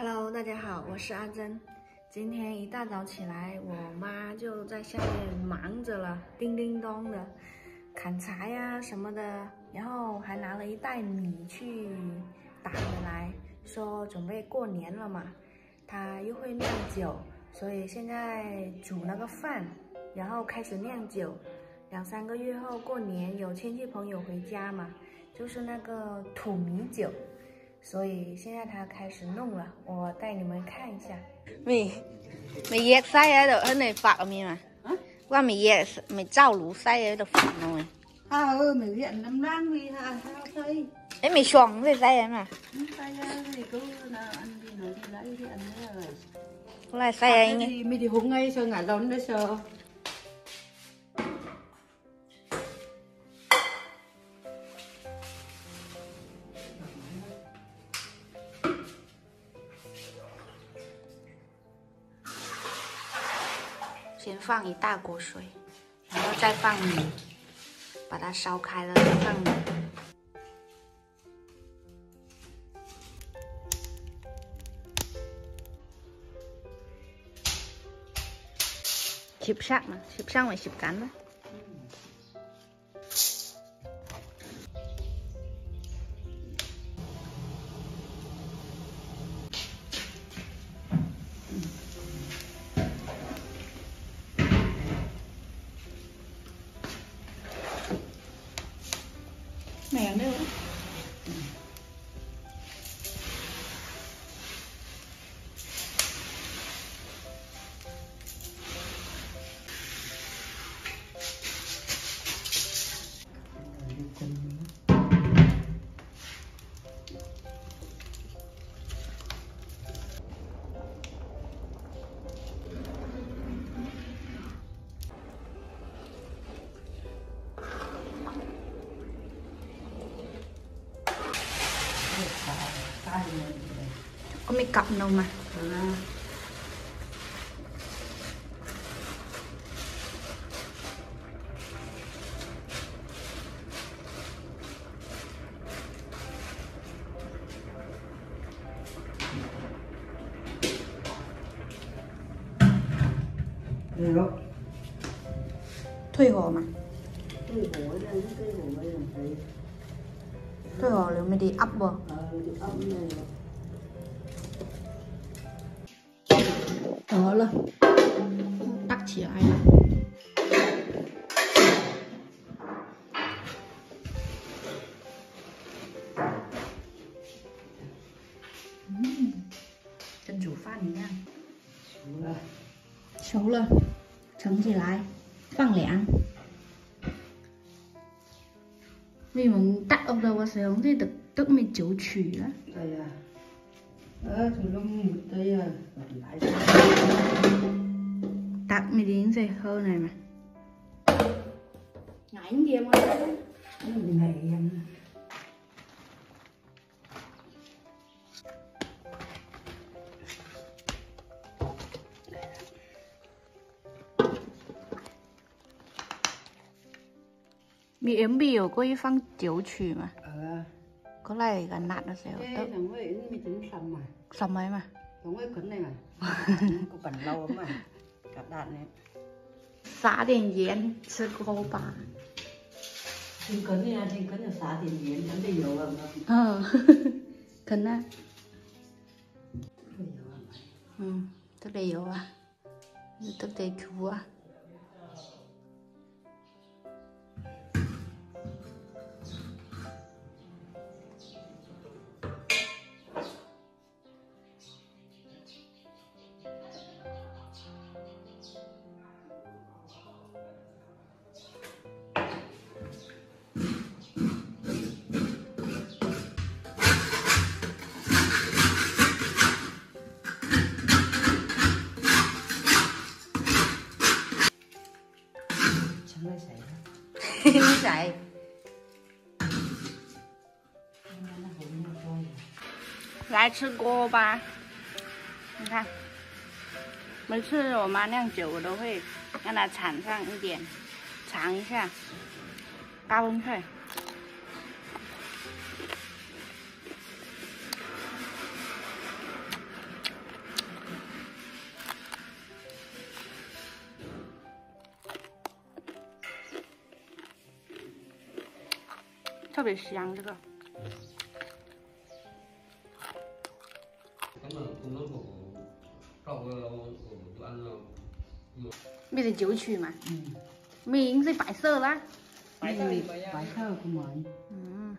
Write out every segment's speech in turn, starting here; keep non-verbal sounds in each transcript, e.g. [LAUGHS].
Hello，大家好，我是阿珍。今天一大早起来，我妈就在下面忙着了，叮叮咚的砍柴呀、什么的，然后还拿了一袋米去打回来，说准备过年了嘛。她又会酿酒，所以现在煮那个饭，然后开始酿酒。两三个月后过年，有亲戚朋友回家嘛，就是那个土米酒。所以现在他开始弄了，我带你们看一下。mì mì dẹt xay ở đâu này phạc mì mà qua mì dẹt mì trao lú xay ở đâu phạc rồi à ừ mình hiện năm đang vì hà sao thấy ấy mì xoòng với xay em à tay ra thì cứ là ăn thì nói thì lấy thì ăn đấy rồi có lại xay anh ấy thì mình thì hùng ngay cho ngả lớn đấy sợ 先放一大锅水，然后再放米，把它烧开了，再放米。吃不上嘛？吃不上我吃不干了。Có mấy cặp đâu mà. Được thôi hồ mà. Thuê hồ ở đây thuê hồ ở đây thôi hồ liệu mới đi ờ ấm này đó là tắt chỉ ai? Chân chủ phan nha xuống đây xấu lên. Chấm gì lại. Phăng lẹn vì mà tắt ông đâu có sớm thì tức tức mình chịu chửi á. Đây à. Ờ thì nó một đây à lại tắt mình đến dây hơn này mà. Nhảy kia mà mình này em biểu có ờ lại gần nạt nó sẽ thế tức thằng ấy mình tính sầm mà xong ấy mà thằng ấy cấn này mà cần lâu lắm mà cả đạn này xã điện diễn sư cô bà Thì cấn nha, thì cấn là xá tiền diễn, cấn thì nhiều lắm ờ cần á ừ tức là yếu à tức là à [LAUGHS] 那谁的？那谁？来吃锅巴，你看。每次我妈酿酒，我都会让她铲上一点，尝一下。高温脆。特别香这个。们不能够没得酒曲嘛。嗯没是白色的白色的白色的公嗯。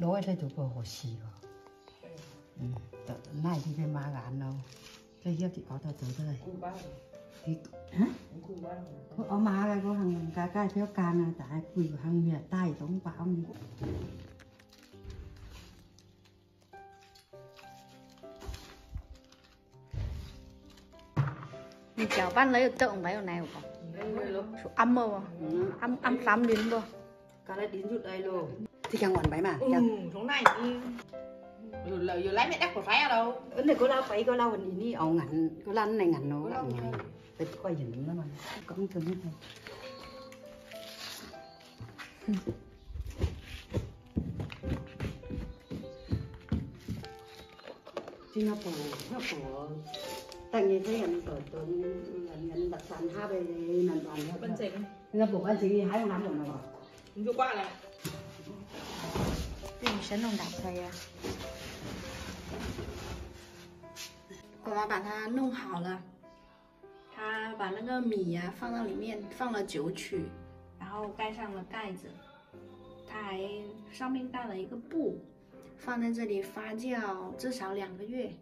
老外在做个后西瓜嗯那已经被骂了这月底搞到得的。 엄마 하라고 하는 가가 저가는 다 구유항미야 딸이 동방 mình kéo bắt lấy được tượng mấy con này không? Chú âm không? Âm âm lắm đến không? Cả lại đến rút đây luôn. Thì càng ngoan bấy mà rồi lấy mấy đắt của phải ở đâu? Vấn đề cô lao phải cô lao mình đi ổ ngạnh cô lao này ngạnh nó. Ngạnh ngạnh tịch coi mà. Cũng thương thôi. Chứ nó phụ nó phụ tại vì thấy anh tổ tổ anh đặt sàn ha về nền bàn bên chị nó phụ anh chị hai ông năm rồi mà vừa qua này. Tìm sẽ nông đặt thôi à. 我妈把它弄好了，她把那个米呀、放到里面，放了酒曲，然后盖上了盖子，她还上面盖了一个布，放在这里发酵至少两个月，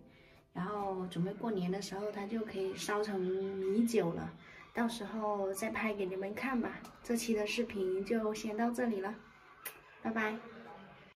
然后准备过年的时候它就可以烧成米酒了。到时候再拍给你们看吧。这期的视频就先到这里了，拜拜。